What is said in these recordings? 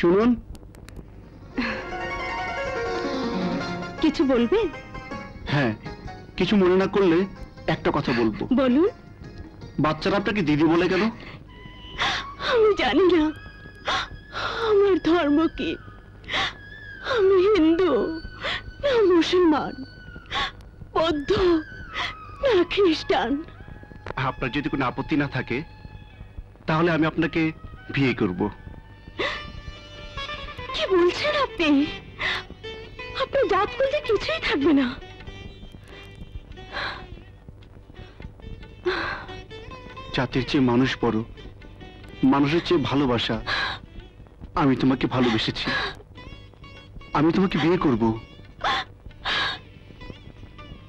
শুনুন। কিছু বলবেন হ্যাঁ কিছু মনে না করলে একটা কথা বলব। বলুন। বাচ্চারা আপনাকে দিদি বলে কেন? আমি জানি না। আমার ধর্ম কি? আমি হিন্দু না মুসলমান বৌদ্ধ না খ্রিস্টান। আপনার যদি কোনো আপত্তি না থাকে তাহলে আমি আপনাকে বিয়ে করব। বলছেন আপনি? আপনার জাত বলতে কিছুই থাকবে না। জাতির চেয়ে মানুষ বড় মানুষের চেয়ে ভালোবাসা আমি তোমাকে ভালোবেসেছি। আমি তোমাকে বিয়ে করব।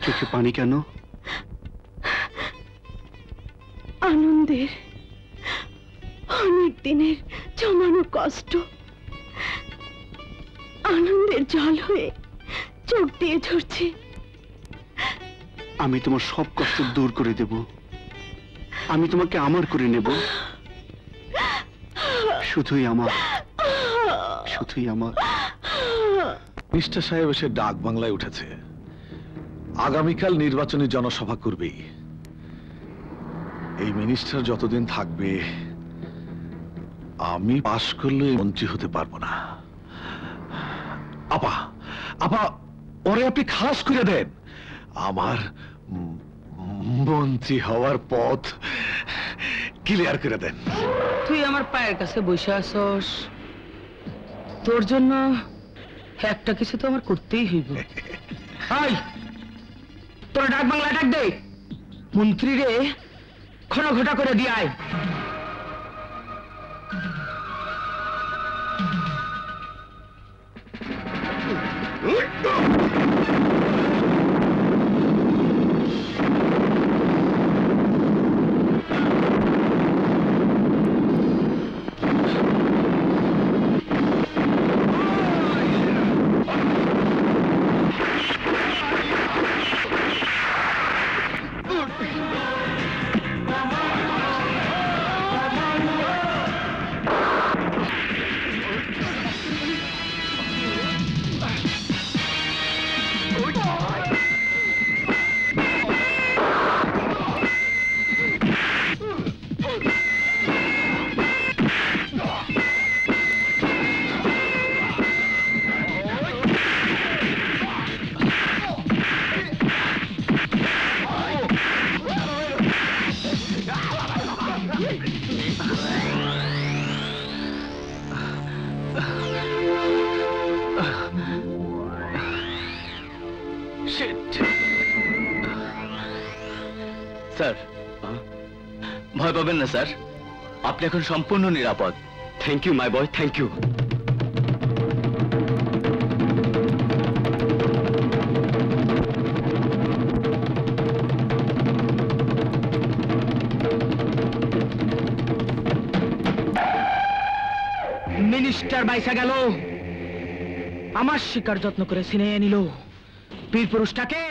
চোখে পানি কেন? আনন্দের অনেক দিনের জমানো কষ্ট। আনন্দের জল হয়ে চোখ দিয়ে ঝরছে। আমি তোমার সব কষ্ট দূর করে দেব। আমি তোমাকে আমার করে নেব। শুধুই আমার। শুধুই আমার। মিস্টার সাহেব এসে ডাক বাংলায় উঠেছে। আগামীকাল নির্বাচনী জনসভা করবেই। এই মিনিস্টার যতদিন থাকবে আমি পাশ করলে মন্ত্রী হতে পারব না। আপা আপা ওরে আপনি খাস করে দেন। আমার মন্ত্রী হওয়ার পথ ক্লিয়ার করে দেন। তুই আমার পায়ের কাছে বসে আসস তোর জন্য একটা কিছু তো আমার করতেই হইব। হাই তোর ডাক বাংলা ডাক দে। মন্ত্রী রে ক্ষণ ঘটা করে দিয়ে আয়। স্যার, ভয় পাবেন না, স্যার। আপনি এখন সম্পূর্ণ নিরাপদ। Thank you my boy thank you minister বাইসা গেল। আমার শিকার যত্ন করে সিনে নিল। বীর পুরুষটাকে